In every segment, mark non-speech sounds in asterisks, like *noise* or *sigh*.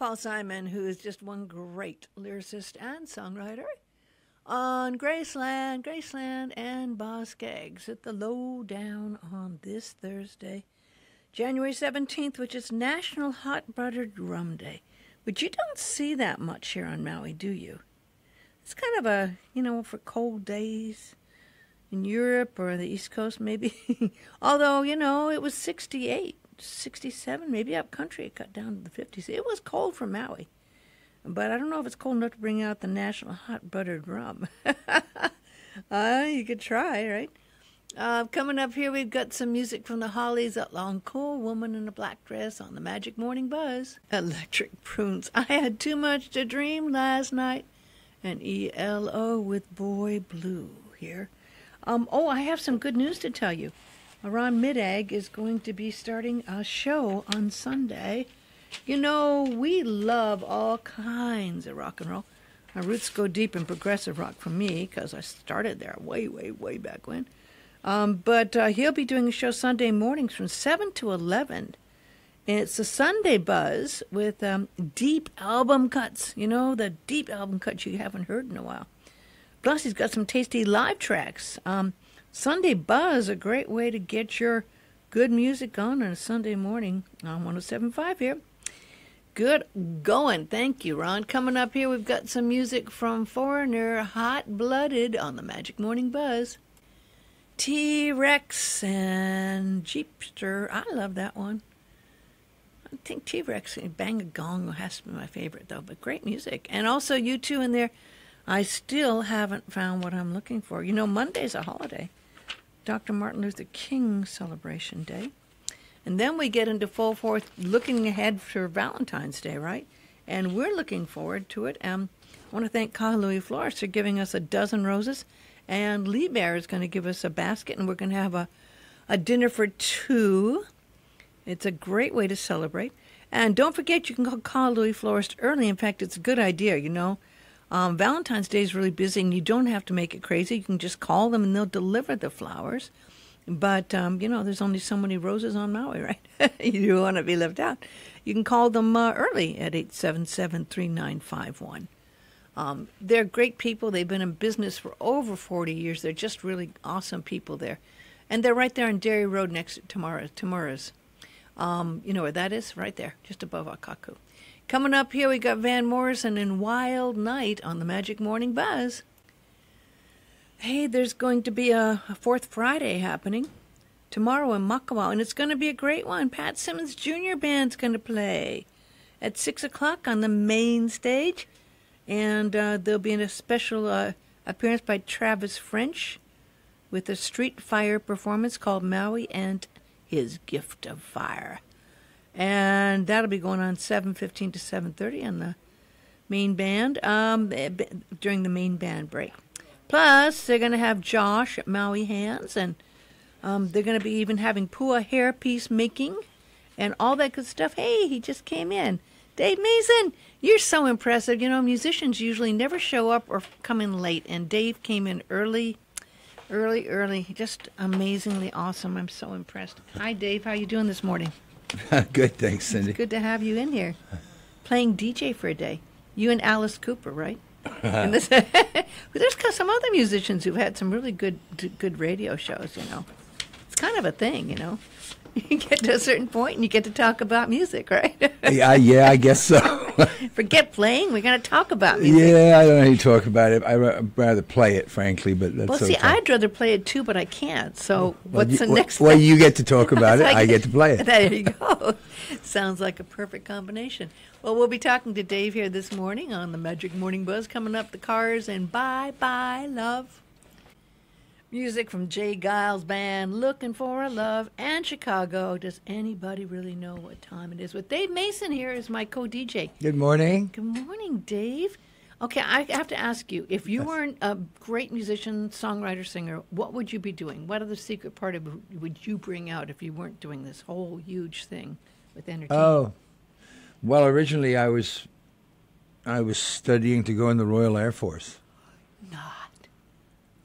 Paul Simon, who is just one great lyricist and songwriter, on Graceland, Graceland, and Boz Scaggs at the Lowdown on this Thursday, January 17th, which is National Hot Buttered Rum Day. But you don't see that much here on Maui, do you? It's kind of a, you know, for cold days in Europe or the East Coast, maybe. *laughs* Although, you know, it was 68 67, maybe up country it got down to the 50s. It was cold for Maui. But I don't know if it's cold enough to bring out the national hot buttered rum. uh, *laughs* you could try, right? Uh, coming up here, we've got some music from the Hollies, that long cool woman in a black dress on the Magic Morning Buzz. Electric Prunes. I had too much to dream last night. And ELO with Boy Blue here. Um, oh, I have some good news to tell you. Ron Midag is going to be starting a show on Sunday. You know, we love all kinds of rock and roll. My roots go deep in progressive rock for me because I started there way, way, way back when. Um, but uh, he'll be doing a show Sunday mornings from 7 to 11. And it's a Sunday buzz with um, deep album cuts. You know, the deep album cuts you haven't heard in a while. Plus, he's got some tasty live tracks. Um, Sunday Buzz, a great way to get your good music on on a Sunday morning on 1075 here. Good going. Thank you, Ron. Coming up here, we've got some music from Foreigner, Hot Blooded on the Magic Morning Buzz. T Rex and Jeepster. I love that one. I think T Rex and Bang a Gong has to be my favorite, though, but great music. And also, U2 in there. I still haven't found what I'm looking for. You know, Monday's a holiday. Dr. Martin Luther King Celebration Day. And then we get into full force looking ahead for Valentine's Day, right? And we're looking forward to it. Um, I want to thank Kahului Florist for giving us a dozen roses. And Lee Bear is going to give us a basket, and we're going to have a, a dinner for two. It's a great way to celebrate. And don't forget, you can call Kahului Florist early. In fact, it's a good idea, you know. Um, Valentine's Day is really busy, and you don't have to make it crazy. You can just call them, and they'll deliver the flowers. But um, you know, there's only so many roses on Maui, *laughs* right? you don't want to be left out. You can call them uh, early at eight seven seven three nine five one. Um, they're great people. They've been in business for over 40 years. They're just really awesome people there. And they're right there on Dairy Road next to Tamara's. Tamara's. Um, you know where that is? Right there, just above Akaku. Coming up here, we got Van Morrison and Wild Night on the Magic Morning Buzz. Hey, there's going to be a, a fourth Friday happening tomorrow in Makawao, and it's going to be a great one. Pat Simmons Jr. Band's going to play at 6 o'clock on the main stage, and uh, there'll be a special uh, appearance by Travis French with a street fire performance called Maui and His Gift of Fire and that'll be going on 7.15 to 7.30 on the main band um, eh, during the main band break. Plus they're going to have josh at maui hands and um, they're going to be even having pua hairpiece making and all that good stuff. Hey he just came in. Dave mason you're so impressive. You know musicians usually never show up or come in late and dave came in early early early. Just amazingly awesome. I'm so impressed. Hi dave. How you doing this morning *laughs* good, thanks, Cindy. It's good to have you in here, playing DJ for a day. You and Alice Cooper, right? *laughs* and this, *laughs* there's some other musicians who've had some really good good radio shows. You know, it's kind of a thing. You know, *laughs* you get to a certain point and you get to talk about music, right? yeah, yeah, I guess so. *laughs* Forget playing. We're going to talk about music. Yeah, I don't know how to talk about it. I'd rather play it, frankly. But that's well, see, okay. I'd rather play it too, but I can't. So well, what's you, the next? Well, you get to talk about it. *laughs* I get to play it. There you go. Sounds like a perfect combination. Well, we'll be talking to Dave here this morning on the Magic Morning Buzz. Coming up, the cars and bye bye love. Music from J. Geils Band, Looking for a Love, and Chicago. Does anybody really know what time it is? With Dave Mason here is my co DJ. Good morning. Good morning, Dave. Okay, I have to ask you if you weren't a great musician, songwriter, singer, what would you be doing? What other secret part of would you bring out if you weren't doing this whole huge thing with entertainment? Oh, well, originally I was, I was studying to go in the Royal Air Force. Not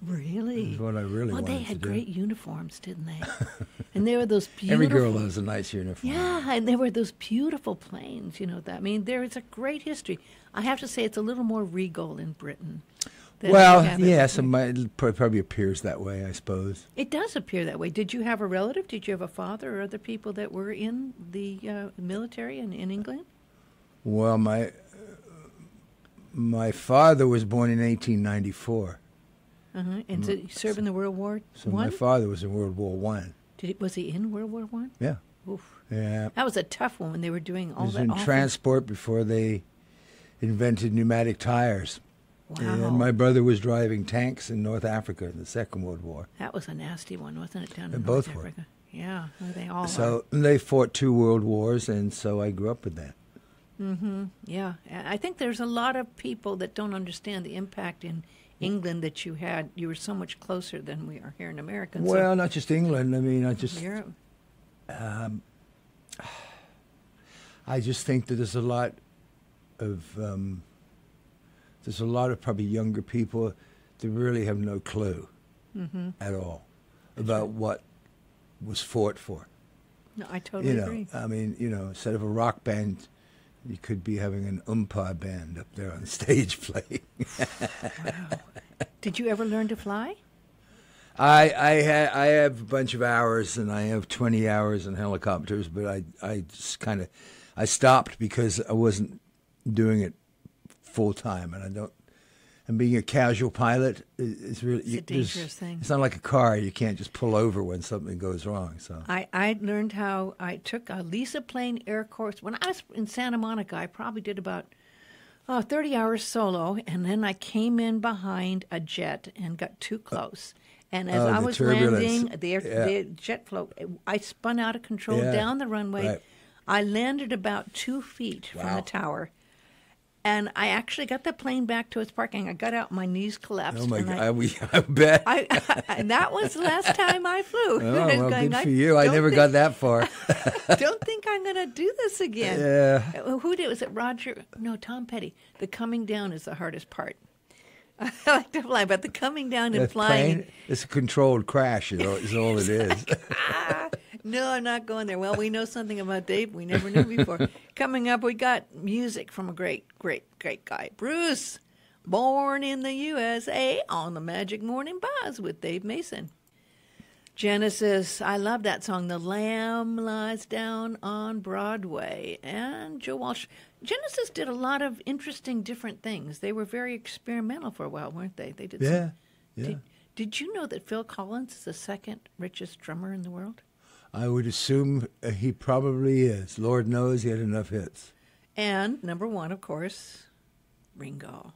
Really? Is what I really well, they had great uniforms, didn't they? *laughs* and there were those beautiful. Every girl loves a nice uniform. Yeah, and there were those beautiful planes. You know that. I mean, there is a great history. I have to say, it's a little more regal in Britain. Well, yes, it it probably appears that way, I suppose. It does appear that way. Did you have a relative? Did you have a father or other people that were in the uh, military in, in England? Well, my my father was born in 1894, Uh-huh. And did he serve in the World War so One? my father was in World War One. Did he, was he in World War One? Yeah, Oof. yeah. That was a tough one when they were doing He all was that. in awful- transport before they invented pneumatic tires. Wow. And my brother was driving tanks in North Africa in the Second World War. That was a nasty one, wasn't it? Down in both North were. Africa. Yeah, they all are. So they fought two world wars, and so I grew up with that. Mm-hmm. Yeah, I think there's a lot of people that don't understand the impact in England that you had. You were so much closer than we are here in America. so Well, not just England. I mean, I just Europe. I just think that there's a lot of um, there's a lot of probably younger people that really have no clue Mm-hmm. at all about what was fought for. No, I totally you know, agree. I mean, you know, instead of a rock band, you could be having an umpire band up there on *laughs* stage playing. Did you ever learn to fly? I I ha- I have a bunch of hours, and I have twenty hours in helicopters, but I I just kind of I stopped because I wasn't doing it full time, and I don't. And being a casual pilot is really It's a dangerous thing. It's not like a car; you can't just pull over when something goes wrong. So I, I learned how I took a Lisa Plane Air Course. When I was in Santa Monica, I probably did about oh, 30 hours solo, and then I came in behind a jet and got too uh, close. And as Oh, I was turbulence. landing, the, air, Yeah. the jet float, I spun out of control Yeah, down the runway. right. I landed about two feet from the tower. And I actually got the plane back to its parking. I got out, my knees collapsed. oh my and god, I, *laughs* I, we, I bet. I, and that was the last time I flew. *laughs* oh well, going, good for you. I never think- got that far. *laughs* don't think I'm going to do this again. Yeah. Uh, Who did? Was it Roger? No, Tom Petty. The coming down is the hardest part. I like to fly, but the coming down and That flying. plane, it's a controlled crash. Is all, is all it is. No, I'm not going there. Well, we know something about Dave we never knew before. *laughs* Coming up, we got music from a great, great, great guy, Bruce, born in the USA on the Magic Morning Buzz with Dave Mason. Genesis, I love that song. The Lamb Lies Down on Broadway. And Joe Walsh. Genesis did a lot of interesting, different things. They were very experimental for a while, weren't they? They did. some- yeah, yeah. Did, did you know that Phil Collins is the second richest drummer in the world? I would assume uh, he probably is. Lord knows he had enough hits. And number one, of course, Ringo.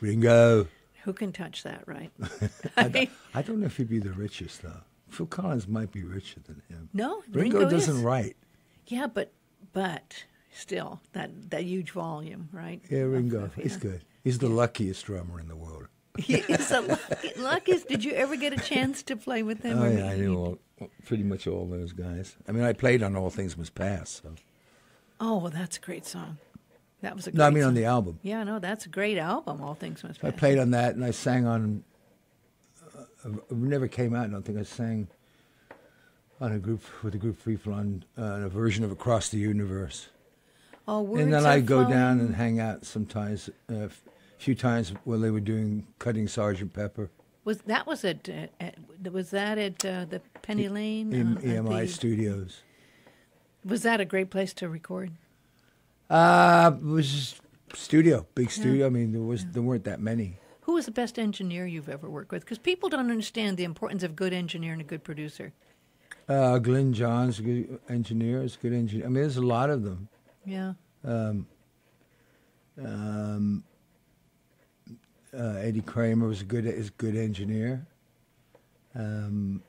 Ringo. Who can touch that, right? *laughs* I *laughs* mean, I don't know if he'd be the richest though. Phil Collins might be richer than him. no, Ringo, Ringo, doesn't is. write. Yeah, but but still, that that huge volume, right? Yeah, Ringo. of- He's good. He's the luckiest drummer in the world. He is the lucky, luckiest. Did you ever get a chance to play with him? Oh yeah, I knew all, pretty much all those guys. I mean, I played on All Things Must Pass. So. Oh, well, that's a great song. That was a great No, I mean song. on the album. Yeah, no, that's a great album. All things must Pass. I played on that, and I sang on. Uh, it never came out. I don't think I sang on a group with a group of people on uh, a version of Across the Universe. Oh, words and then I'd go down and hang out sometimes, uh, a few times while they were doing Cutting Sergeant Pepper. Was that was? Uh, at, was that at uh, the Penny Lane? uh, EMI the- Studios. Was that a great place to record? Uh, it was studio, big studio. I mean, there was there weren't that many. Who was the best engineer you've ever worked with? Because people don't understand the importance of good engineer and a good producer. Uh, Glyn Johns, a good engineer, is good engineer. I mean, there's a lot of them. Yeah. Um, Um, uh, Eddie Kramer was a good is a good engineer. Um,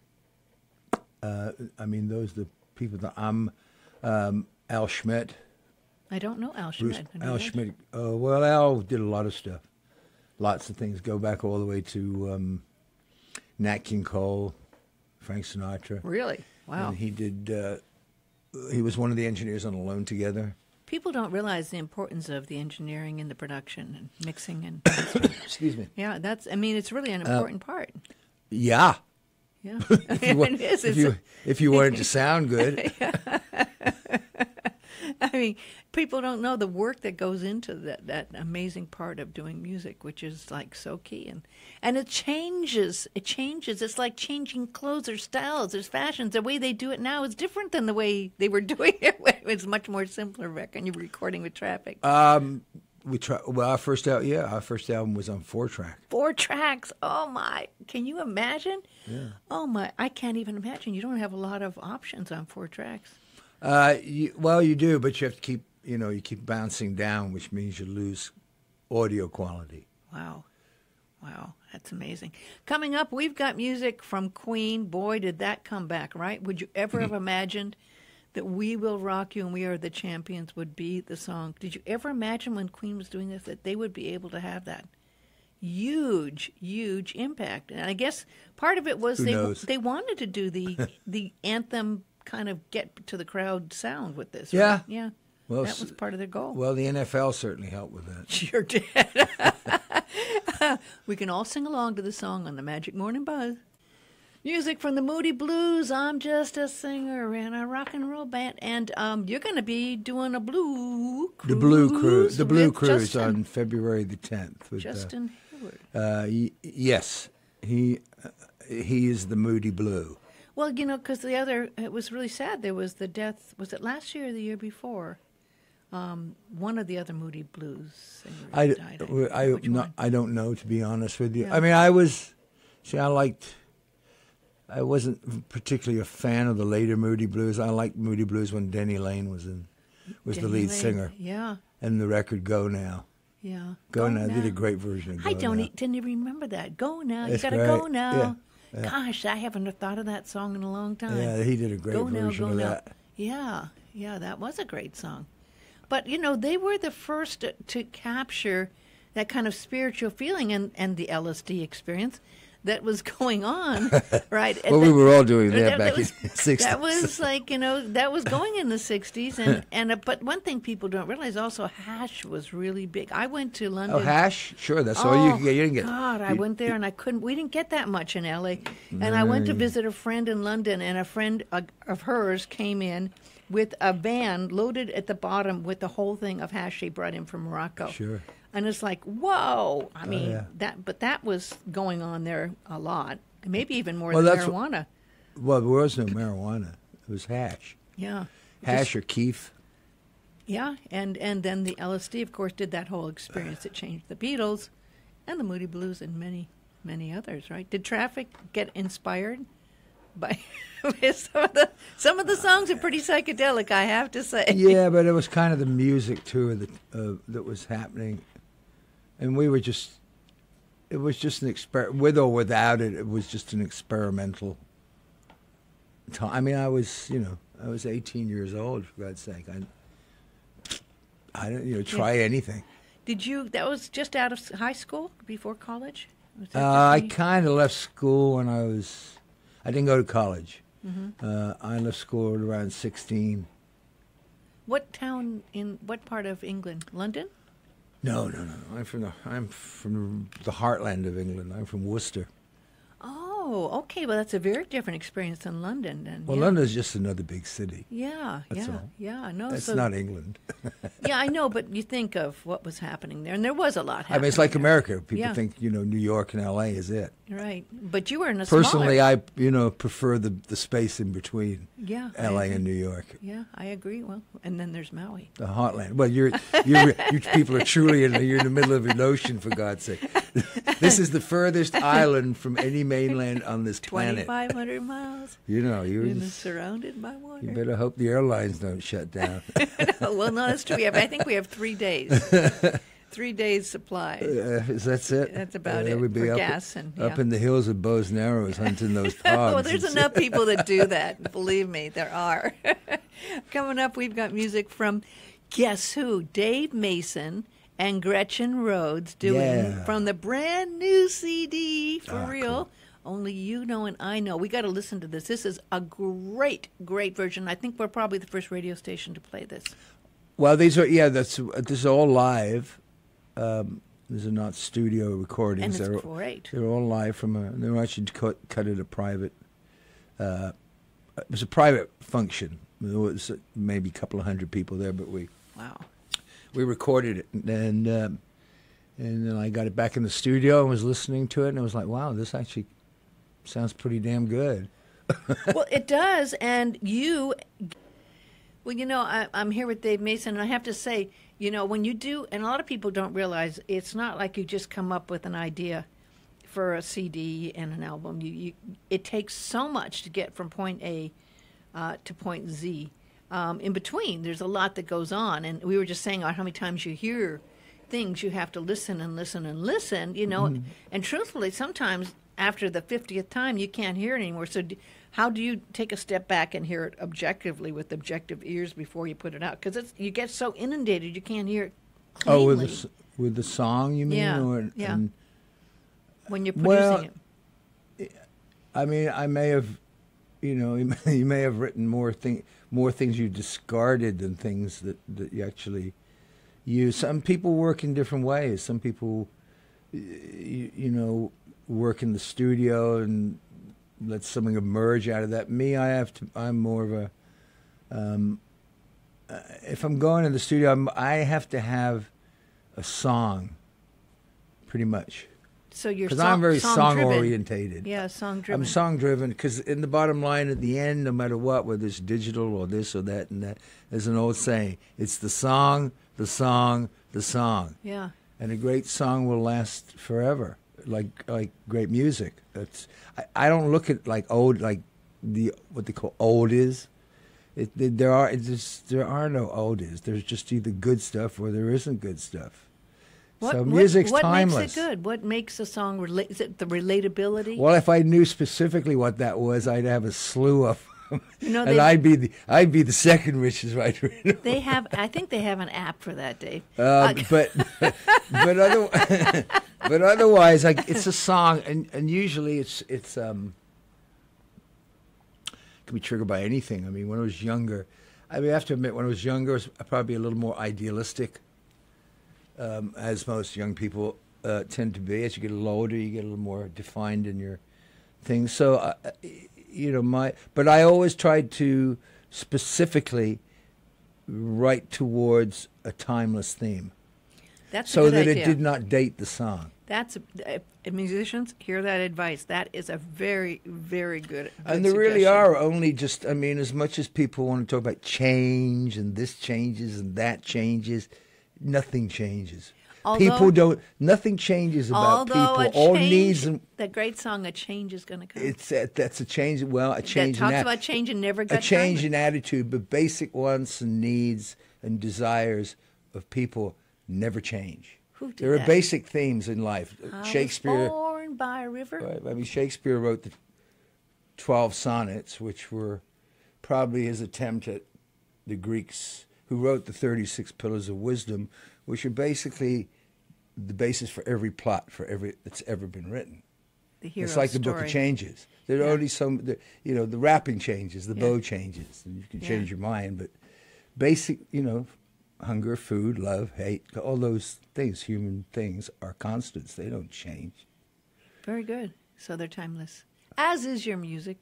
uh, I mean, those are the people that I'm. Um, Al Schmitt, I don't know Al Bruce, Schmitt. Al. Schmitt. Uh, well, Al did a lot of stuff, lots of things. Go back all the way to um, Nat King Cole, Frank Sinatra. Really? Wow. And he did. Uh, he was one of the engineers on Alone Together. People don't realize the importance of the engineering and the production and mixing and *coughs* Excuse me. yeah, that's. I mean, it's really an Uh, important part. Yeah. Yeah, *laughs* if, you, *laughs* it is. if you if you wanted to *laughs* sound good. I mean, people don't know the work that goes into that, that amazing part of doing music, which is like so key. And, and it changes. It changes. It's like changing clothes or styles. There's fashions. The way they do it now is different than the way they were *laughs* doing it. when It's much more simpler back when you were recording with traffic. Um, we try. Well, our first album, yeah, our first album was on four track. Four tracks. Oh my. Can you imagine? Yeah. Oh my. I can't even imagine. You don't have a lot of options on four tracks. Uh, you, well, you do, but you have to keep, you know, you keep bouncing down, which means you lose audio quality. Wow. Wow, that's amazing. Coming up, we've got music from Queen. Boy, did that come back, right? Would you ever have *clears throat* imagined that We Will Rock You and We Are the Champions would be the song? Did you ever imagine when Queen was doing this that they would be able to have that? Huge, huge impact. And I guess part of it was Who they knows? they wanted to do the the anthem kind of get to the crowd sound with this. Yeah. right? Yeah. Well, that was part of their goal. Well, the NFL certainly helped with that. *laughs* Sure did. *laughs* we can all sing along to the song on the Magic Morning Buzz. Music from the Moody Blues. I'm just a singer in a rock and roll band, and um, you're going to be doing a blue cruise. The Blue Cruise, the Blue Cruise Justin, on February the 10th. With, uh, Justin Hayward. Uh, y- yes, he uh, he is the Moody Blue. Well, you know, because the other, it was really sad. There was the death. Was it last year or the year before? Um, one of the other Moody Blues I, died. I, I, no. I don't know to be honest with you. Yeah. I mean, I was see, I liked. I wasn't particularly a fan of the later Moody Blues. I liked Moody Blues when Denny Laine was in was the lead Laine. singer, Yeah, and the record Go Now. yeah. Go, Now. did a great version of Go I don't Now. e- didn't even remember that. Go now, you gotta great. go now. Yeah, yeah. Gosh, I haven't thought of that song in a long time. Yeah, he did a great go now, version go of now. that. Yeah, yeah, that was a great song. But you know, they were the first to, to capture that kind of spiritual feeling and and the LSD experience that was *laughs* going on, *laughs* right? Well, we That- were all doing that, back was, in *laughs* the 60s. That was like you know that was going in the '60s, and and uh, but one thing people don't realize also hash was really big. I went to London. Oh, hash? Sure, that's all you Oh, get. You didn't get. God, I you- went there and I couldn't. We didn't get that much in L.A. And I went to visit a friend in London, and a friend of hers came in with a van loaded at the bottom with the whole thing of hash she brought in from Morocco. Sure. And it's like, whoa! I mean, Oh, yeah. that, but that was going on there a lot, maybe even more Well, than marijuana. Well, there was no marijuana. It was hash. yeah. Hash or keef. Yeah, and and then the LSD, of course, did that whole experience. It changed the Beatles, and the Moody Blues, and many many others. Right? Did Traffic get inspired by *laughs* some of the some of the songs are pretty psychedelic? I have to say. yeah, but it was kind of the music too that uh, that was happening, and we were just. It was just an experiment with or without it. It was just an experimental. Time. I mean, I was, you know, I was 18 years old. For God's sake, I. I don't, you know, try anything. Did you? That was just out of high school before college. Uh, I kind of left school when I was. I didn't go to college. Mm-hmm. Uh, I left school around 16. what town in what part of England? London. No, no, no. I'm from the I'm from the heartland of England. I'm from Worcester. Oh, okay. Well, that's a very different experience than London. Then. Well, yeah. London's just another big city. Yeah, That's yeah, all. yeah. No, That's so, not England. *laughs* yeah, I know, but you think of what was happening there, and there was a lot happening. I mean, it's like there. America. People Yeah. think you know New York and L.A. is it. right? But you were in a Personally, smaller, I you know prefer the the space in between yeah, L.A. and New York, Yeah, I agree. Well, and then there's Maui. the heartland. Well, you're you're you people are truly in the, you're in the middle of an ocean for God's sake. this is the furthest *laughs* island from any mainland on this planet. Twenty-five hundred miles, You know, you're just, surrounded by water. you better hope the airlines don't shut down. *laughs* well, no, that's true. We have, I think we have three days, *laughs* three days supply. Uh, is that's it? That's about Uh, it we'd be up, gas and- up in the hills of Bows Narrows hunting those *laughs* pogs. well, there's enough people that do *laughs* that. Believe me, there are. *laughs* Coming up, we've got music from guess who? Dave Mason and Gretchen Rhodes doing Yeah. from the brand new CD for Ah, real. cool. Only you know and I know. We got to listen to this. This is a great, great version. I think we're probably the first radio station to play this. Well, these are yeah. That's this is all live, um, These are not studio recordings. And it's they're, great. They're all live from a. They were actually cut, cut at a private. Uh, it was a private function. There was maybe a couple of hundred people there, but we Wow. we recorded it, and um, and then I got it back in the studio and was listening to it, and I was like, wow, this actually sounds pretty damn good. *laughs* well, it does, and you. Well, you know, I, I'm here with Dave Mason, and I have to say, you know, when you do, and a lot of people don't realize, it's not like you just come up with an idea for a CD and an album. You, you it takes so much to get from point A uh, to point Z. Um, in between, there's a lot that goes on, and we were just saying how many times you hear things, you have to listen and listen and listen. You know, Mm-hmm. and truthfully, sometimes after the 50th time, you can't hear it anymore. So, how do you take a step back and hear it objectively with objective ears before you put it out? Because you get so inundated, you can't hear it cleanly Oh, with the with the song, you mean? Yeah, Or, yeah. and- when you're producing Well, it. I mean, I may have, you know, *laughs* you may, you may have written more thing, more things you discarded than things that, that you actually use. Some people work in different ways. Some people, you, you know, work in the studio and let something emerge out of that. Me, I have to. I'm more of a. Um, uh, if I'm going in the studio, I'm, I have to have a song, pretty much, So you're because I'm very song song orientated. Yeah, song driven. I'm song driven because in the bottom line at the end, no matter what, whether it's digital or this or that and that, there's an old saying: it's the song, the song, the song, yeah. and a great song will last forever, like like great music. That's I, I don't look at like old like the what they call old is. It, it- there are just, there are no oldies. There's just either good stuff or there isn't good stuff. What, so what- music's what, timeless. makes it good? What makes a song relate? Is it the relatability? Well, if I knew specifically what that was, I'd have a slew of You know, *laughs* and I'd be the I'd be the second richest writer. They have. I think they have an app for that, Dave. Uh, Uh, but *laughs* but other, *laughs* but otherwise, like it's a song, and, and usually it's it's um can be triggered by anything. I mean, when I was younger, I mean, I have to admit, when I was younger, I was probably a little more idealistic, um, as most young people uh, tend to be. As you get a little older, you get a little more defined in your things. So, uh, you know, my but I always tried to specifically write towards a timeless theme That's a so that idea. it did not date the song. That's if musicians hear that advice. That is a very, very good. And good there really are only just, I mean, as much as people want to talk about change and this changes and that changes, nothing changes. Although- people don't, nothing changes about people. a All change, needs and that great song, "A Change Is Going to Come." it's a, that's a change. Well, a change. that change talks in about change and never got a change time. in attitude, but basic wants and needs and desires of people never change. Who did there are basic themes in life. I Shakespeare. born by a river. Right. I mean, Shakespeare wrote the 12 sonnets, which were probably his attempt at the Greeks, who wrote the 36 Pillars of Wisdom, which are basically the basis for every plot for every that's ever been written. The hero it's like the book of changes. There are Yeah. only some, the, you know, the wrapping changes, the Yeah. bow changes, and you can Yeah. change your mind, but basic, you know, hunger, food, love, hate, all those things, human things, are constants. They don't change. Very good. So they're timeless, as is your music.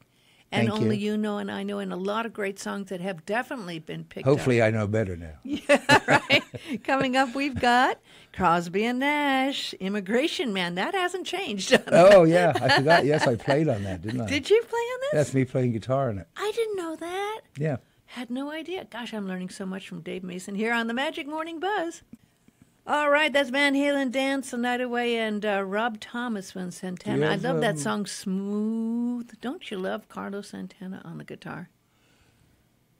And Thank only you. you. know, and I know, and a lot of great songs that have definitely been picked Hopefully, I know better now. *laughs* Yeah, right? Coming up, we've got Crosby and Nash, Immigration Man. That hasn't changed. *laughs* Oh yeah, I forgot. Yes, I played on that, didn't I? Did you play on this? That's me playing guitar on it. I didn't know that. Yeah. Had no idea. Gosh, I'm learning so much from Dave Mason here on the Magic Morning Buzz. All right, that's Van Halen, Dance the Night Away, and uh, Rob Thomas from Santana. I love that um, song, Smooth. Don't you love Carlos Santana on the guitar?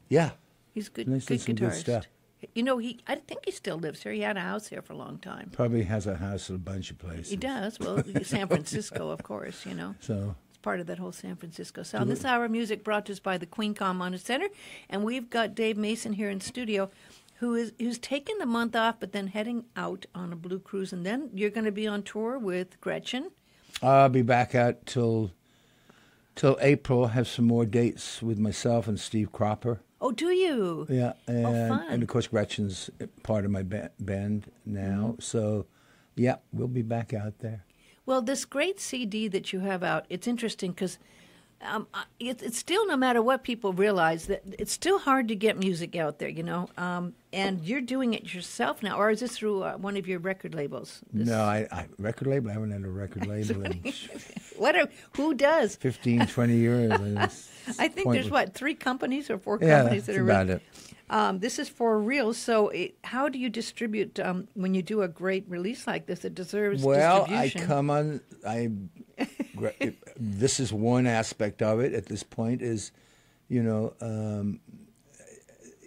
Yeah. He's a good, Nice good good guitarist. stuff. You know, he. I think he still lives here. He had a house here for a long time. Probably has a house in a bunch of places. He does. Well, *laughs* San Francisco, of course. You know. So It's part of that whole San Francisco sound. This hour of music brought to us by the Queen Ka'ahumanu Center, and we've got Dave Mason here in studio, who is who's taking the month off, but then heading out on a blue cruise, and then you're going to be on tour with Gretchen. I'll be back out till till April. Have some more dates with myself and Steve Cropper. Oh, do you? Yeah, and fun. and of course Gretchen's part of my ba- band now. Mm-hmm. So Yeah, we'll be back out there. Well, this great CD that you have out, it's interesting because um, it, it's still, no matter what people realize, that it's still hard to get music out there, you know. Um, and you're doing it yourself now, or is this through uh, one of your record labels? This- No, I, I record label. I haven't had a record *laughs* label in *laughs* What? Are, who does? 15, 20 years. *laughs* I think there's what three companies or four Yeah, companies that are about really- it. Um, this is for real. So, it, how do you distribute um, when you do a great release like this? It deserves Well, I come on. I. this is one aspect of it. At this point, is, you know, um,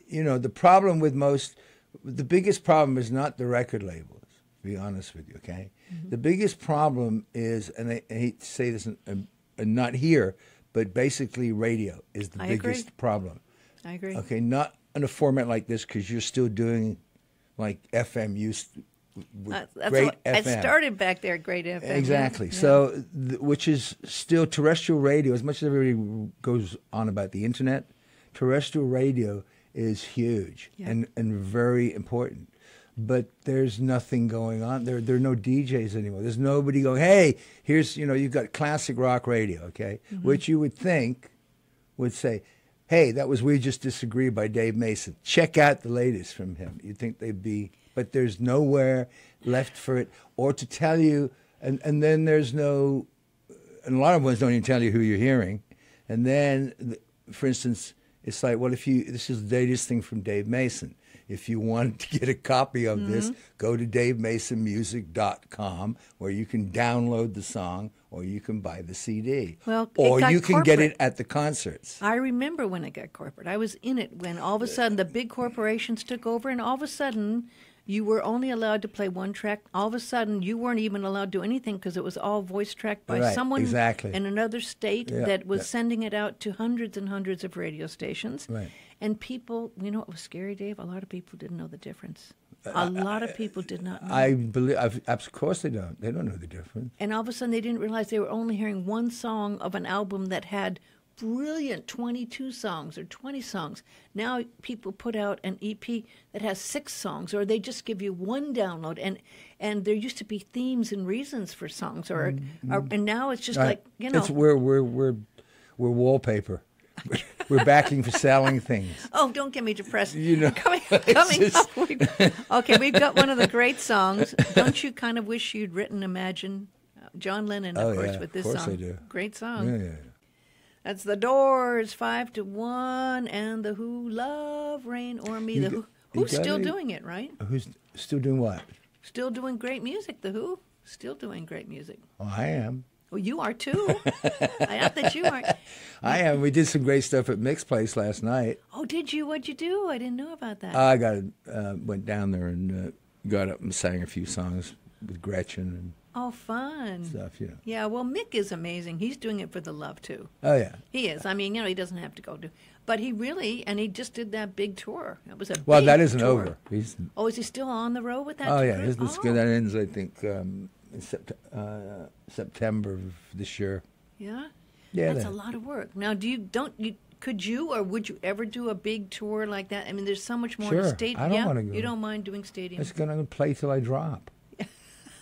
you know, the problem with most, the biggest problem is not the record labels. To be honest with you, okay. Mm-hmm. The biggest problem is, and I, I hate to say this, and, not here, but basically, radio is the I agree. biggest problem. I agree. Okay, not in a format like this because you're still doing like FM used Uh, that's great what, I started back there, at great FM. Exactly. yeah. So, th- which is still terrestrial radio. As much as everybody goes on about the internet, terrestrial radio is huge Yeah. and and very important. But there's nothing going on. There there are no DJs anymore. There's nobody going. Hey, here's you know you've got classic rock radio. Okay, Mm-hmm. which you would think would say. Hey, that was We Just Disagree by Dave Mason. Check out the latest from him. You'd think they'd be, but there's nowhere left for it or to tell you, and, and then there's no, and a lot of ones don't even tell you who you're hearing. And then, for instance, it's like, well, if you, this is the latest thing from Dave Mason. If you want to get a copy of this, mm-hmm. go to davemasonmusic.com where you can download the song or you can buy the CD. Well, or you can get it at the concerts. I remember when it got corporate. I was in it when all of a sudden the big corporations took over, and all of a sudden you were only allowed to play one track. All of a sudden you weren't even allowed to do anything because it was all voice tracked by Right, someone exactly. in another state Yeah, that was yeah. sending it out to hundreds and hundreds of radio stations. Right. And people, you know what was scary, Dave? A lot of people didn't know the difference. Uh, a uh, lot of uh, people did not know. I believe, I've, of course they don't. They don't know the difference. and all of a sudden they didn't realize they were only hearing one song of an album that had brilliant 22 songs or 20 songs now people put out an ep that has six songs or they just give you one download and and there used to be themes and reasons for songs or, or and now it's just Right. like you know it's, we're, we're, we're, we're wallpaper. *laughs* we're backing for selling things. Oh, don't get me depressed. You know, *laughs* coming, *laughs* coming just- up. We, okay, we've got one of the great songs. Don't you kind of wish you'd written "Imagine"? Uh, John Lennon, of Oh, course, yeah, with of this course song. I do. Great song. Yeah, yeah. That's the Doors, five to one, and the Who, Love, Reign o'er Me. The Who, you still doing it, right? Who's still doing what? Still doing great music. The Who, still doing great music. Oh, I am. Well, you are too. *laughs* I not that you are. I am. We did some great stuff at Mix Place last night. Oh, did you? What'd you do? I didn't know about that. I got uh, went down there and uh, got up and sang a few songs with Gretchen oh, fun. stuff. You know. Yeah, well, Mick is amazing. He's doing it for the love too. Oh yeah. He is. I mean, you know, he doesn't have to go do, but he really, and he just did that big tour. It was a Well, that isn't tour. over. He's. Oh, is he still on the road with that? Oh yeah. tour? His, this, oh, That ends, I think, um, in sept- uh, September of this year. yeah. Yeah. That's that- a lot of work. Now, do you don't you could you or would you ever do a big tour like that? I mean, there's so much more to Sure. stadium. I don't yeah, wanna go. You don't mind doing stadium? It's gonna play till I drop.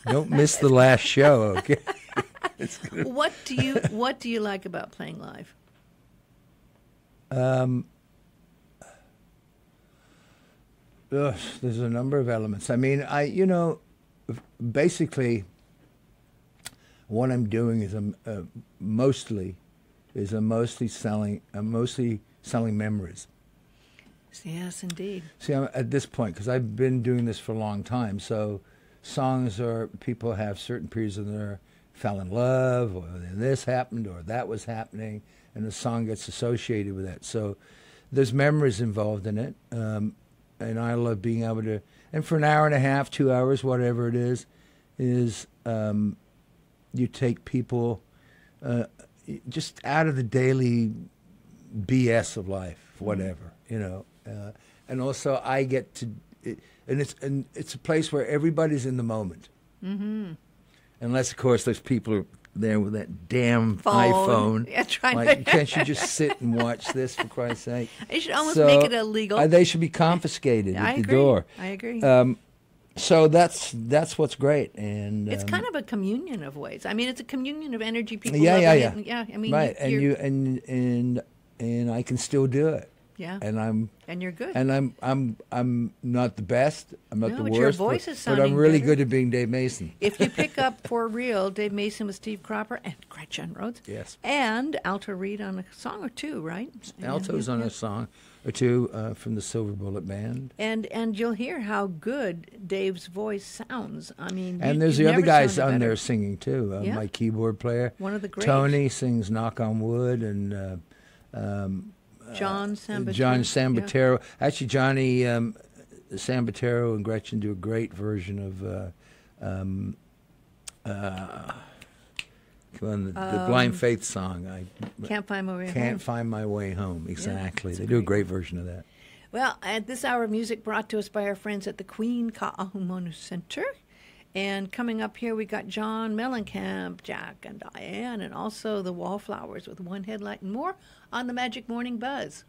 Don't miss the last show, okay? *laughs* what do you What do you like about playing live? Ugh, there's a number of elements. I mean, I you know, basically, what I'm doing is I'm uh, mostly is I'm mostly selling I'm mostly selling memories. Yes, indeed. See, I'm at this point because I've been doing this for a long time. So, songs are people have certain periods in their fell in love, or this happened, or that was happening, and the song gets associated with that. So, there's memories involved in it, um, and I love being able to. And for an hour and a half, two hours, whatever it is, is um, you take people uh, just out of the daily BS of life, whatever, you know. Uh, and also, I get to, it, and it's and it's a place where everybody's in the moment. Mm-hmm. Unless, of course, there's people are there with that damn Phone. iPhone. *laughs* Yeah, trying like, to- can't you just sit and watch this for Christ's sake? *laughs* They should almost So, make it illegal. uh, they should be confiscated *laughs* I at the agree. door. I agree. Um, so that's that's what's great, and It's um, kind of a communion of ways. I mean, it's a communion of energy. People yeah, yeah, yeah, and- yeah. I mean, right, you, and you and and and I can still do it, yeah, and I'm and you're good. and I'm I'm I'm not the best, I'm not No, the but worst, your voice but, is but I'm really better. good at being Dave Mason. if you pick *laughs* up for real Dave Mason with Steve Cropper and Gretchen Rhodes, Yes. and Alto Reed on a song or two, right? Alto's on a song or two uh, from the Silver Bullet Band. and and you'll hear how good Dave's voice sounds. I mean, And you- there's the other guys on better. there singing too. Uh, Yeah. My keyboard player, One of the greats. Tony sings "Knock on Wood," and uh, John Sambataro. John yeah. Actually, Johnny um, Sambataro and Gretchen do a great version of uh, um, uh, come on, the, the Blind Faith song. I Can't find my way can't home. find my way home. Exactly, it's they a do a great great version of that. Well, at this hour of music brought to us by our friends at the Queen Ka'ahumanu Center. And coming up here, we got John Mellencamp, Jack and Diane, and also the Wallflowers with One Headlight and more on the Magic Morning Buzz.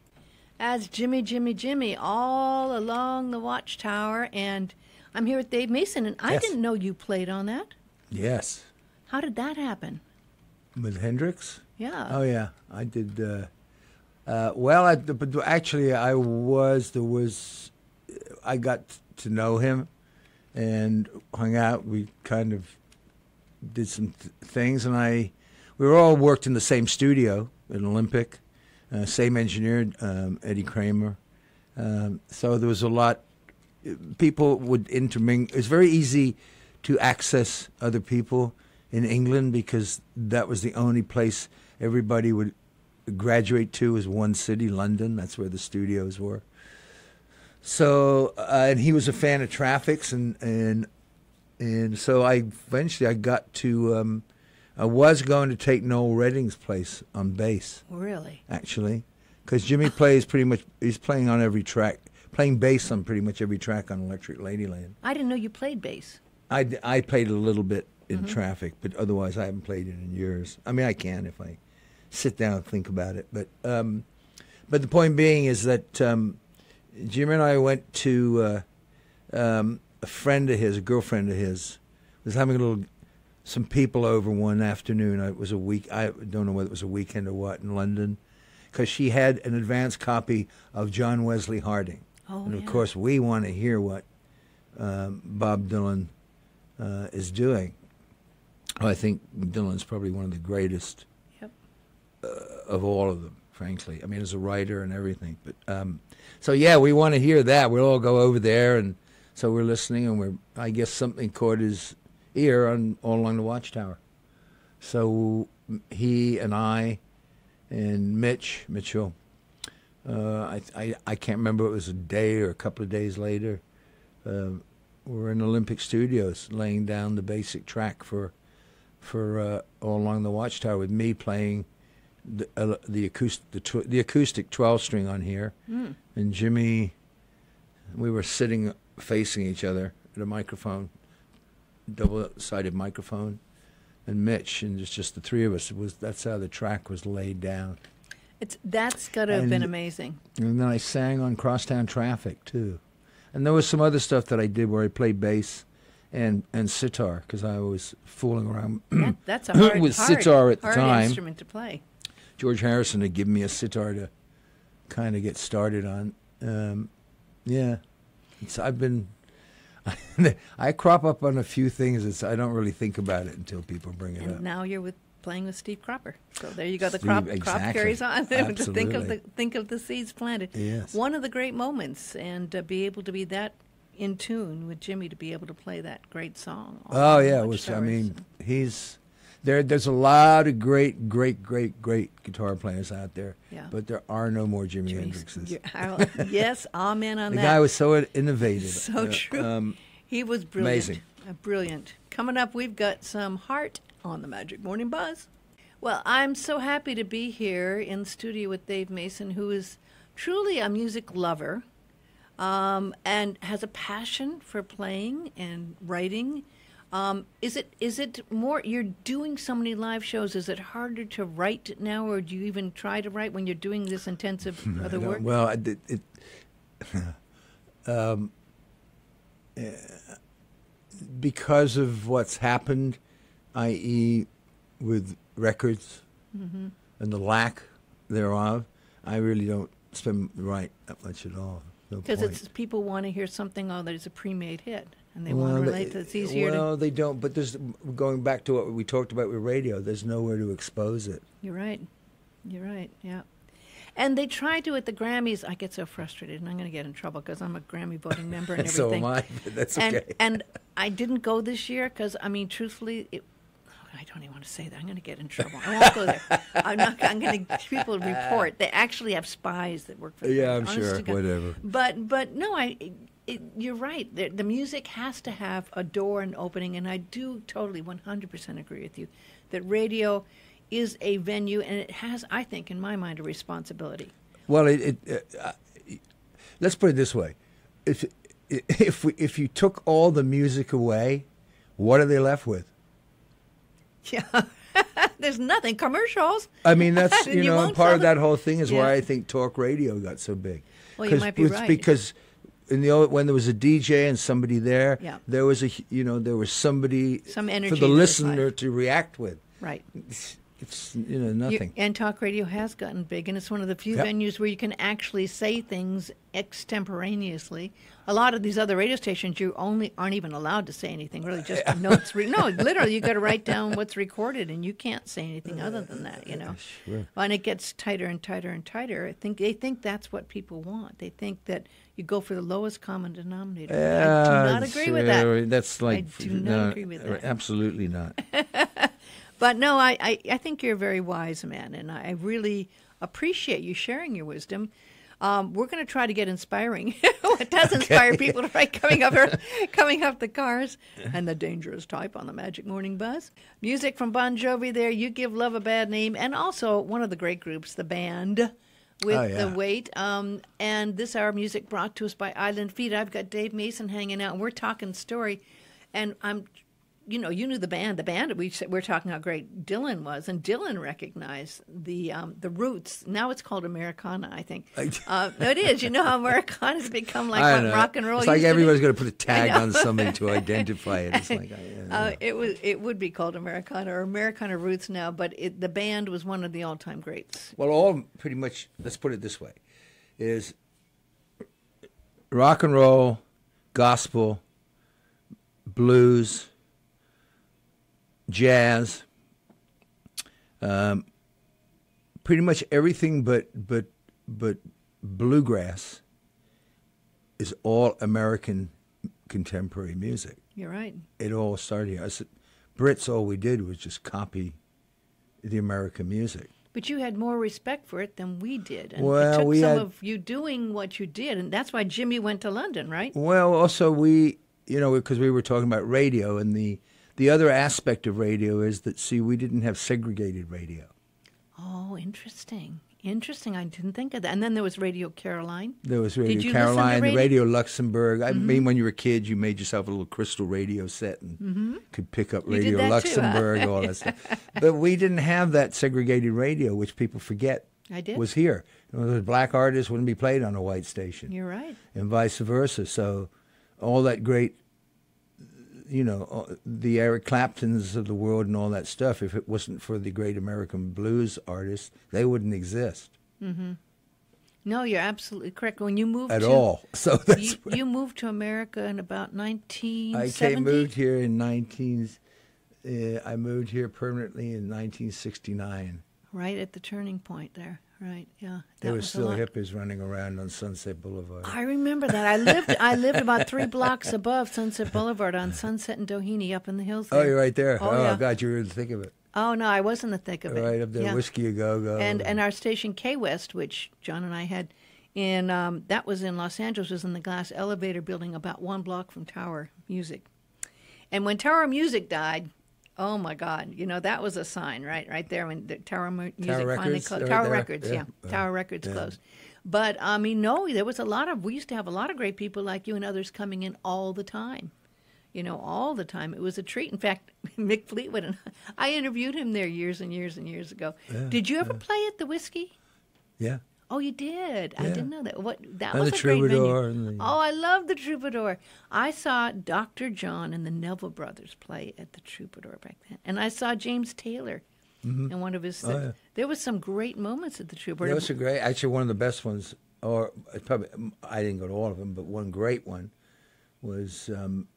As Jimi, Jimi, Jimi, all along the Watchtower. And I'm here with Dave Mason, and I Yes. didn't know you played on that. Yes, How did that happen? with Hendrix. Yeah. Oh yeah, I did. Uh, uh, well, I, but actually, I was there was I got to know him and hung out. We kind of did some th- things, and I we were all worked in the same studio at Olympic, uh, same engineer, um, Eddie Kramer. Um, so there was a lot. People would intermingle. It's very easy to access other people in England because that was the only place everybody would graduate to was one city, London. That's where the studios were. So, uh, and he was a fan of Traffics, and and and so I eventually I got to. Um, I was going to take Noel Redding's place on bass, Really? actually, because Jimi plays pretty much. He's playing on every track, playing bass on pretty much every track on Electric Ladyland. I didn't know you played bass. I, I played a little bit in Mm-hmm. traffic, but otherwise I haven't played it in years. I mean, I can if I sit down and think about it. But um, but the point being is that um, Jim and I went to uh, um, a friend of his, a girlfriend of his, was having a little some people over one afternoon. It was a week. I don't know whether it was a weekend or what in London, because she had an advance copy of John Wesley Harding, Oh, and of yeah. course we want to hear what um, Bob Dylan uh, is doing. I think Dylan's probably one of the greatest Yep. of all of them, frankly. I mean, as a writer and everything. But um, so yeah, we want to hear that. We'll all go over there, and so we're listening, and we're I guess something caught his ear on all along the Watchtower. So he and I and Mitch Mitchell. Uh, I, I I can't remember. It was a day or a couple of days later. Uh, we're in Olympic Studios, laying down the basic track for for uh, all along the Watchtower with me playing the uh, the acoustic the, tw- the acoustic twelve string on here, and Jimi. We were sitting facing each other at a microphone, double sided microphone, and Mitch, and it's just the three of us. It was that's how the track was laid down. It's that's got to have been amazing. And then I sang on Crosstown Traffic too, and there was some other stuff that I did where I played bass and and sitar because I was fooling around. That, that's a *coughs* hard, With hard, sitar at the hard time. instrument to play. George Harrison had given me a sitar to kind of get started on. Um, yeah, it's, I've been. *laughs* I crop up on a few things. It's, I don't really think about it until people bring it And up. now you're with playing with Steve Cropper. So there you go. The Steve, crop, crop carries on. *laughs* think of the think of the seeds planted. Yes. One of the great moments, and uh, be able to be that in tune with Jimi to be able to play that great song. Oh yeah, it was. I mean, he's there. There's a lot of great, great, great, great guitar players out there. Yeah. But there are no more Jimi Hendrixes. I- *laughs* yes, amen on the that. The guy was so innovative. So Uh, true. Um, he was brilliant. amazing. Uh, brilliant. Coming up, we've got some heart on the Magic Morning Buzz. Well, I'm so happy to be here in studio with Dave Mason, who is truly a music lover um, and has a passion for playing and writing. Um, is it is it more? You're doing so many live shows. Is it harder to write now, or do you even try to write when you're doing this intensive *laughs* other work? Well, I did, it, *laughs* um, uh, because of what's happened, i.e., with records Mm-hmm. and the lack thereof, I really don't spend right that much at all. Because it's people want to hear something oh that is a pre-made hit, and they well, want to relate it's easier Well, to. they don't. But there's going back to what we talked about with radio. There's nowhere to expose it. You're right. You're right. Yeah. And they try to at the Grammys. I get so frustrated, and I'm going to get in trouble because I'm a Grammy voting member and everything. *laughs* so am I. But that's and okay. and I didn't go this year because I mean, truthfully, it, I don't even want to say that. I'm going to get in trouble. I won't go there. *laughs* I'm not. I'm going to. People report. They actually have spies that work for. the Yeah, I'm honest sure. Whatever. But but no, I. It, you're right. The, the music has to have a door and opening, and I do totally 100% agree with you that radio is a venue, and it has, I think, in my mind, a responsibility. Well, it, it, uh, let's put it this way: if if we, if you took all the music away, what are they left with? *laughs* Yeah, *laughs* there's nothing commercials. I mean, that's *laughs* you you know, and part of that whole thing is why I think talk radio got so big. Well, you might be it's right. Because in the old, when there was a DJ and somebody there, Yeah. there was a you know there was somebody Some for the listener life. to react with. Right. It's, it's you know You- nothing. and talk radio has gotten big, and it's one of the few Yep. venues where you can actually say things extemporaneously. A lot of these other radio stations, you only aren't even allowed to say anything. Really, just *laughs* notes. Re- no, literally, you got to write down what's recorded, and you can't say anything other than that. You know, Sure. and it gets tighter and tighter and tighter. I think they think that's what people want. They think that you go for the lowest common denominator. I do not agree with that. uh, That's like I do not no, agree with that. Absolutely not. *laughs* But no, I, I, I think you're a very wise man, and I really appreciate you sharing your wisdom. Um, we're going to try to get inspiring. *laughs* what does inspire people to write coming up *laughs* coming up the cars and the dangerous type on the Magic Morning Buzz. Music from Bon Jovi. There, you give love a bad name, and also one of the great groups, the band. With Oh, yeah. the weight, um, and this hour music brought to us by Island Feed. I've got Dave Mason hanging out, and we're talking story, and I'm you know, you knew the band. The band we said- we're talking how great Dylan was, and Dylan recognized the um, the roots. Now it's called Americana, I think. Uh, it is. You know how Americana's become like what know. rock and roll. It's like everybody's going to put a tag on something to *laughs* identify it. It's like, I- Uh, it was. It would be called Americana or Americana Roots now, but it, the band was one of the all time greats. Well, all pretty much. Let's put it this way: is rock and roll, gospel, blues, jazz, um, pretty much everything but but but bluegrass is all American contemporary music. You're right. It all started here. Us Brits, all we did was just copy the American music. But you had more respect for it than we did, and it Well, took we some had- of you doing what you did, and that's why Jimi went to London, right? Well, also we, you know, because we were talking about radio, and the the other aspect of radio is that see, we didn't have segregated radio. Oh, interesting. Interesting. I didn't think of that. And then there was Radio Caroline. There was Radio Caroline, radio-. Radio Luxembourg. I mm-hmm. mean, when you were a kid, you made yourself a little crystal radio set and mm-hmm. could pick up Radio that too, huh? Luxembourg, all that stuff. *laughs* But we didn't have that segregated radio, which people forget I did. was here. You know, the black artists wouldn't be played on a white station. You're right. and vice versa. So, all that great, you know, uh, the Eric Claptons of the world and all that stuff, if it wasn't for the great American blues artists, they wouldn't exist Mm-hmm. No, you're absolutely correct. When you moved at to, all. *laughs* So that's you, you moved to America in about 1970. I came moved here in 19. Uh, I moved here permanently in 1969. Right at the turning point there. Right. Yeah. There was still hippies running around on Sunset Boulevard. I remember that. I lived I lived about three blocks above Sunset Boulevard on Sunset and Doheny up in the hills. Oh, you're right there. Oh, Oh, yeah. God, you were in the thick of it. Oh no, I was in the thick of it. Right up there, Yeah. Whisky a Go Go. and and our station K West, which John and I had in um, that was in Los Angeles, was in the glass elevator building about one block from Tower Music. And when Tower Music died, oh my God, you know that was a sign, right? Right there when the Tower Mu- Music finally Records, closed. Tower there, Records, yeah, yeah. Tower Records yeah. closed. But I mean, no, there was a lot of. We used to have a lot of great people like you and others coming in all the time. You know, all the time. It was a treat. In fact, *laughs* Mick Fleetwood and I interviewed him there years and years and years ago. Did you ever play at the Whisky? yeah. Oh, you did. I didn't know that. What that And was the a great venue. And the- Oh, I love the Troubadour. I saw Dr. John and the Neville Brothers play at the Troubadour back then, and I saw James Taylor in one of his. Oh, yeah. There was some great moments at the Troubadour. Those are great. Actually, one of the best ones, or probably I didn't go to all of them, but one great one was um,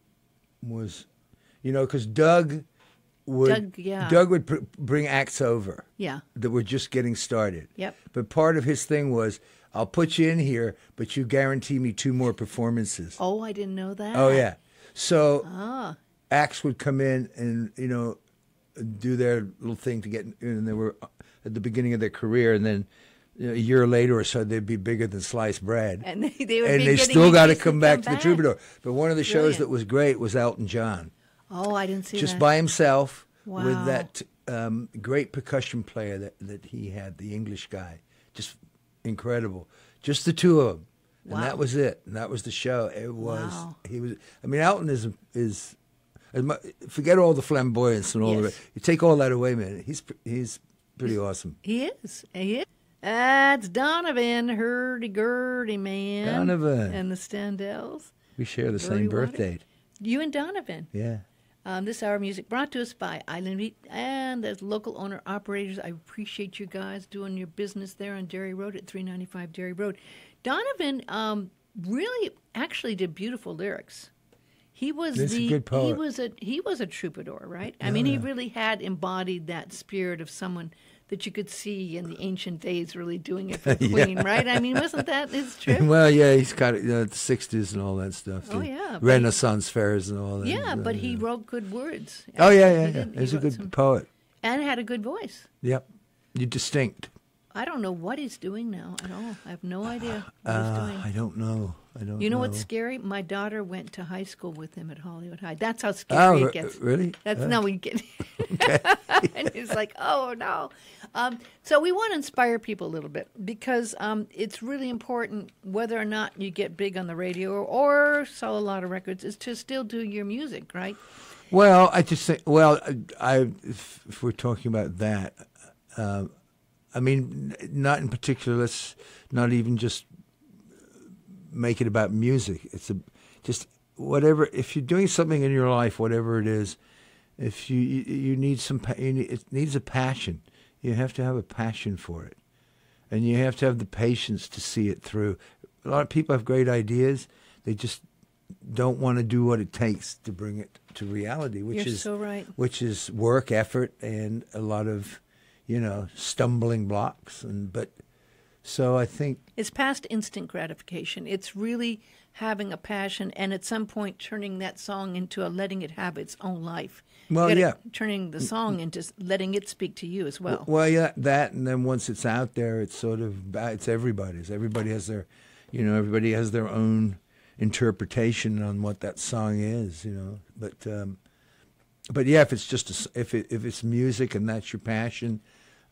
was you know because Doug would Doug, yeah. Doug would pr- bring acts over yeah. that were just getting started. Yep. But part of his thing was, I'll put you in here, but you guarantee me two more performances. Oh, I didn't know that. Oh yeah. So Ah. acts would come in and you know do their little thing to get and they were at the beginning of their career and then you know, a year later or so they'd be bigger than sliced bread And *laughs* they, they and they still got to come and back to the troubadour but one of the shows that was great was elton john Oh, I didn't see that. just that. by himself Wow. with that um, great percussion player that, that he had the english guy just incredible just the two of them and that was it and that was the show it was Wow. he was i mean elton is is forget all the flamboyance and all of Yes. it you take all that away man he's he's pretty awesome He is. He is. That's Donovan, hurdy-gurdy man. Donovan. And the Standells. we share the Dirty same Water. birth date You and Donovan. yeah Um, this hour of music brought to us by Island Meat and as local owner operators. I appreciate you guys doing your business there on Dairy Road at 395 Dairy Road. Donovan um, really actually did beautiful lyrics. He was a the good poet. he was a he was a troubadour, right? I mean, he really had embodied that spirit of someone that you could see in the ancient days really doing it *laughs* for the Yeah. queen, right? I mean, wasn't that his *laughs* trip? well yeah he's got you know, the 60s and all that stuff Oh, yeah, renaissance fairs and all that yeah, but he Uh, wrote good words. oh yeah He yeah, yeah. did- he he's a good some- poet and had a good voice. yep you're distinct I don't know what he's doing now at all. I have no idea what he's Uh, doing. I don't know. I don't. You know know what's scary? My daughter went to high school with him at Hollywood High. That's how scary Oh, it gets. really? That's Uh, now we get. *laughs* *laughs* and he's like, "Oh no!" Um, so we want to inspire people a little bit because um, it's really important, whether or not you get big on the radio or, or sell a lot of records, is to still do your music, right? Well, I just think. Well, I, I if, if we're talking about that, uh, I mean, not in particular. Let's not even just make it about music. It's a just whatever. If you're doing something in your life, whatever it is, if you you, you need some, you need, it needs a passion. You have to have a passion for it, and you have to have the patience to see it through. A lot of people have great ideas. They just don't want to do what it takes to bring it to reality, which You're is so right. which is work, effort, and a lot of, you know, stumbling blocks. And but so I think It's past instant gratification. It's really having a passion and at some point turning that song into a letting it have its own life. Well, yeah. Turning the song into letting it speak to you as well. Well, yeah, that, and then once it's out there, it's sort of it's everybody's. Everybody has their, you know, everybody has their own interpretation on what that song is, you know. But um, but yeah, if it's just a if it if it's music and that's your passion,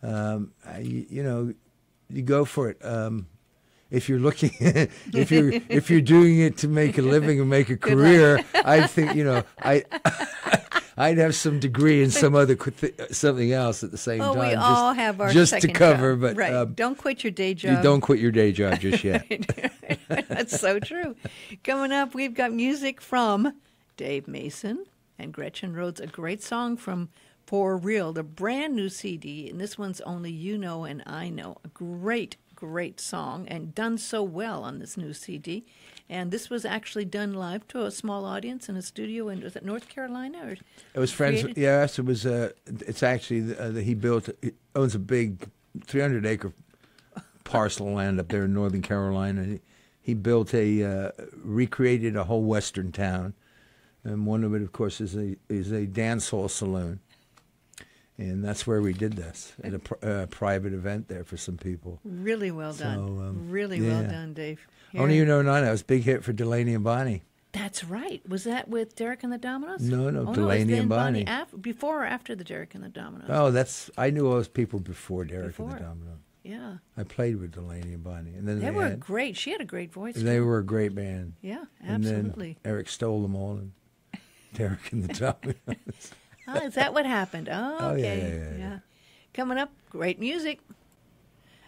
um, I, you know, you go for it. Um, if you're looking, *laughs* if you're if you're doing it to make a living and make a *laughs* career, I think you know I. *laughs* I'd have some degree in some other th- something else at the same Oh, time. we just, all have our just to cover, job. but right. um, don't quit your day you job. don't quit your day job just yet. That's so true. Coming up, we've got music from Dave Mason and Gretchen Rhodes, a great song from 4Real, the brand new CD, and this one's Only You Know and I Know. A great, great song and done so well on this new CD. And this was actually done live to a small audience in a studio in was it North Carolina or It was friends. created- Yes, it was. Uh, it's actually uh, he built. He owns a big, three hundred acre parcel of land up there in Northern Carolina. He, he built a uh, recreated a whole western town, and one of it, of course, is a is a dance hall saloon. And that's where we did this at a pr- uh, private event there for some people. really well done. Um, really well done, Dave. Only you know nine. That was a big hit for Delaney and Bonnie. That's right. Was that with Derek and the Dominos? No, no, oh, Delaney no, and then Bonnie. Af- before or after the Derek and the Dominos? Oh, that's I knew all those people before Derek and the Domino. Yeah. I played with Delaney and Bonnie, and then They they, were had, great. She had a great voice. they were a great band. Yeah, And absolutely. Eric stole them all, and Derek and the *laughs* Dominos. Oh, is that what happened? Oh, *laughs* Oh, yeah, okay. yeah, yeah, yeah. Coming up, great music.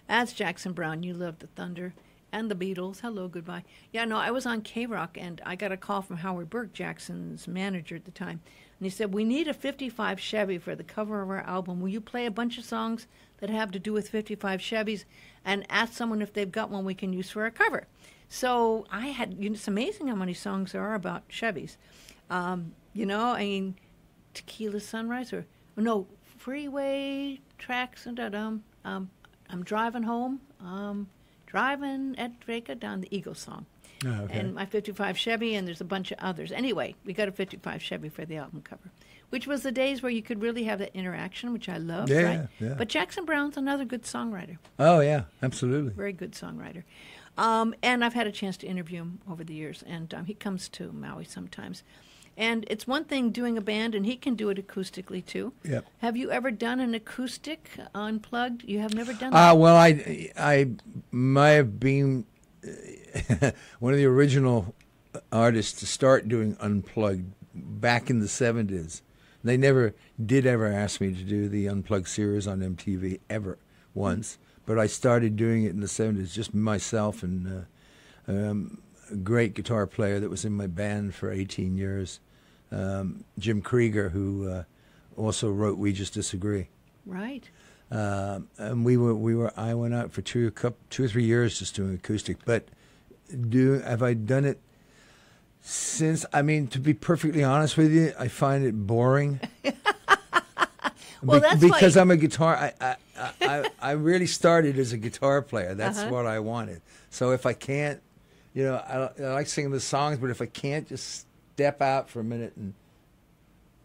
That's Jackson Browne. You love the Thunder and the Beatles. Hello, goodbye. Yeah, no, I was on K Rock and I got a call from Howard Burke, Jackson's manager at the time. And he said, We need a 55 Chevy for the cover of our album. Will you play a bunch of songs that have to do with 55 Chevys and ask someone if they've got one we can use for a cover? So I had, you know, it's amazing how many songs there are about Chevys. Um, you know, I mean, Tequila Sunrise or, no, Freeway Tracks and da dum. Um, I'm driving home. Um, driving at Draco down the Eagle song. Oh, okay. And my 55 Chevy, and there's a bunch of others. Anyway, we got a 55 Chevy for the album cover, which was the days where you could really have that interaction, which I love. Yeah, right? yeah. But Jackson Browne's another good songwriter, Oh yeah, absolutely. very good songwriter. Um, and I've had a chance to interview him over the years, and um, he comes to Maui sometimes. And it's one thing doing a band, and he can do it acoustically too. Yep. Have you ever done an acoustic unplugged? You have never done Uh, that? well, I I might have been uh, *laughs* one of the original artists to start doing unplugged back in the seventies. They never did ever ask me to do the unplugged series on MTV ever once, but I started doing it in the seventies, just myself and uh, um, great guitar player that was in my band for eighteen years, um, Jim Krueger, who uh, also wrote "We Just Disagree." right. Um, and we were we were I went out for two couple, two or three years just doing acoustic. But do have I done it since? I mean, to be perfectly honest with you, I find it boring. *laughs* Well, that's why- because I'm a guitar. I, I I I really started as a guitar player. That's Uh-huh. what I wanted. So if I can't, you know, I, I like singing the songs, but if I can't just step out for a minute and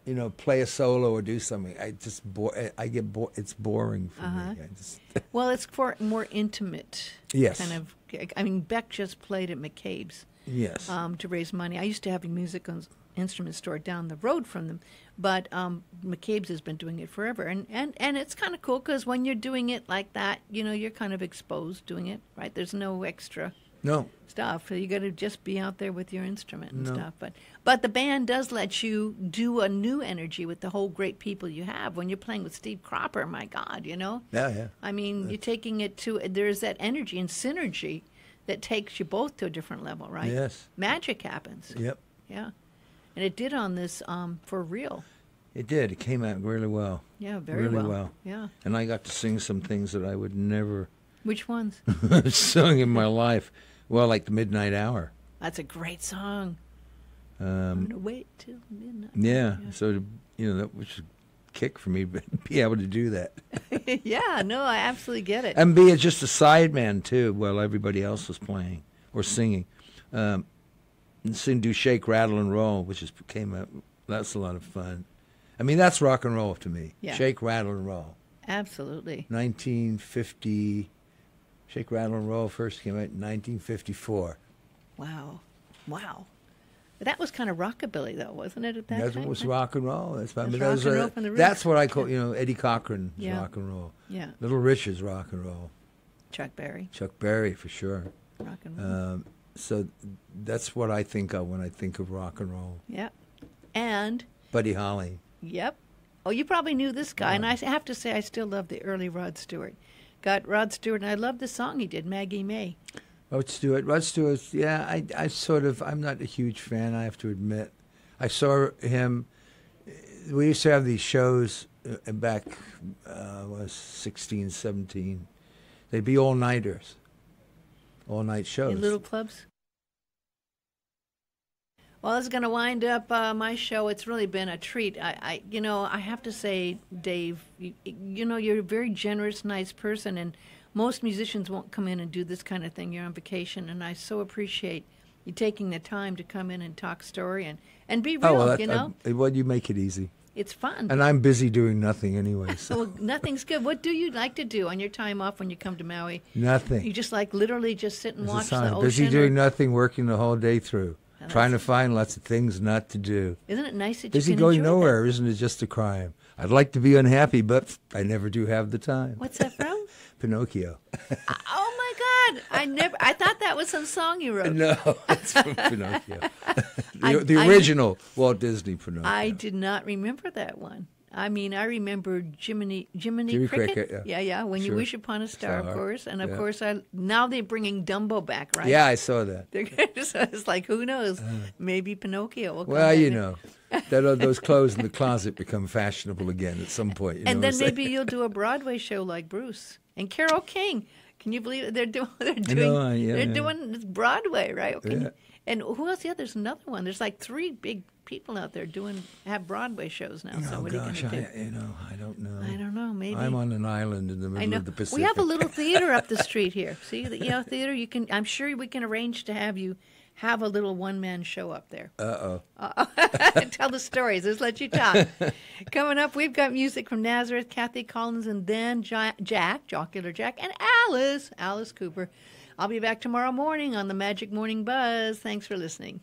you know play a solo or do something, I just bo- I get bo- it's boring for Uh-huh. me. I just *laughs* *laughs* Well, it's for more intimate. Yes. Kind of. I mean, Beck just played at McCabe's yes. um, to raise money. I used to have a music instrument store down the road from them, but um, McCabe's has been doing it forever, and and and it's kind of cool because when you're doing it like that, you know, you're kind of exposed doing it, right? There's no extra no. stuff. So you got to just be out there with your instrument and No. stuff. But but the band does let you do a new energy with the whole great people you have. When you're playing with Steve Cropper, my God, you know. Yeah, yeah. I mean, you're taking it to there's that energy and synergy that takes you both to a different level, right? Yes. Magic happens. Yep. Yeah. And it did on this um, 4Real. It did. It came out really well. Yeah, very really well. well. Yeah. And I got to sing some things that I would never Which ones? *laughs* sung in my life. Well, like the Midnight Hour. That's a great song. Um, I'm gonna wait till midnight. yeah. So you know that was a kick for me *laughs* to be able to do that *laughs* yeah. No, I absolutely get it. and be just a sideman too, while everybody else was playing or singing. Um, and sing do shake, rattle, and roll, which is came out. That's a lot of fun. I mean, that's rock and roll to me. Yeah. Shake, rattle, and roll. Absolutely. 1950. Shake, rattle, and roll first came out in 1954. Wow. Wow. That was kind of rockabilly, though, wasn't it? At that That's time? what was rock and roll. That's, I mean, rock those and are- roll from the roots. that's what I call, you know, Eddie Cochran Yeah. rock and roll. Yeah. Little Richard's rock and roll. Chuck Berry, Chuck Berry for sure. rock and roll. Um, so that's what I think of when I think of rock and roll. yeah. And Buddy Holly. Yep. Oh, you probably knew this guy, and I have to say, I still love the early Rod Stewart. Got Rod Stewart, and I love the song he did, Maggie May. Rod Stewart. Rod Stewart. Yeah, I, I sort of. I'm not a huge fan. I have to admit. I saw him. We used to have these shows uh, back. Uh, was 16, 17. They'd be all nighters. All night shows. in little clubs. Well, is going to wind up uh, my show. It's really been a treat. I, I, you know, I have to say, Dave, you, you know, you're a very generous, nice person, and most musicians won't come in and do this kind of thing. You're on vacation, and I so appreciate you taking the time to come in and talk story and, and be real. oh well, that, you know, uh, well, you make it easy. it's fun. And I'm busy doing nothing anyway. *laughs* So well, nothing's good. What do you like to do on your time off when you come to Maui? nothing. You just like literally just sit and It's a watch the ocean. Busy doing nothing, working the whole day through, Oh, trying to find lots of things not to do. Isn't it nice that Busy you can going enjoy nowhere, isn't it just a crime? I'd like to be unhappy, but I never do have the time. What's that from? *laughs* Pinocchio. *laughs* oh my God! I never. I thought that was some song you wrote. no, *laughs* it's from Pinocchio. the I- the I- original Walt Disney Pinocchio. I did not remember that one. I mean, I remember Jiminy Jiminy, Jimmy Cricket. Cricket, yeah. yeah, When you wish upon a star, of course, and of yeah. course, I now they're bringing Dumbo back, right? Yeah, I saw that. So *laughs* it's like who knows? Maybe Pinocchio will. Come Uh. Well, you know, *laughs* that uh, those clothes in the closet become fashionable again at some point. You and then maybe you'll do a Broadway show like Bruce and Carole King. Can you believe it? they're doing? *laughs* They're doing. uh, yeah, they're yeah. doing it's Broadway, right? Can Yeah. And who else? Yeah, there's another one. There's like three big people out there doing have Broadway shows now. so oh what gosh, are you gonna I, do? you know, I don't know. I don't know. Maybe I'm on an island in the middle know. of the Pacific. We have a little theater up the *laughs* street here. See, the Iao Theater. You can. I'm sure we can arrange to have you have a little one man show up there. Uh oh. *laughs* *laughs* Tell the stories. Let's let you talk. Coming up, we've got music from Nazareth, Kathy Collins, and then Jack, Jocular Jack, and Alice, Alice Cooper. I'll be back tomorrow morning on the Magic Morning Buzz. Thanks for listening.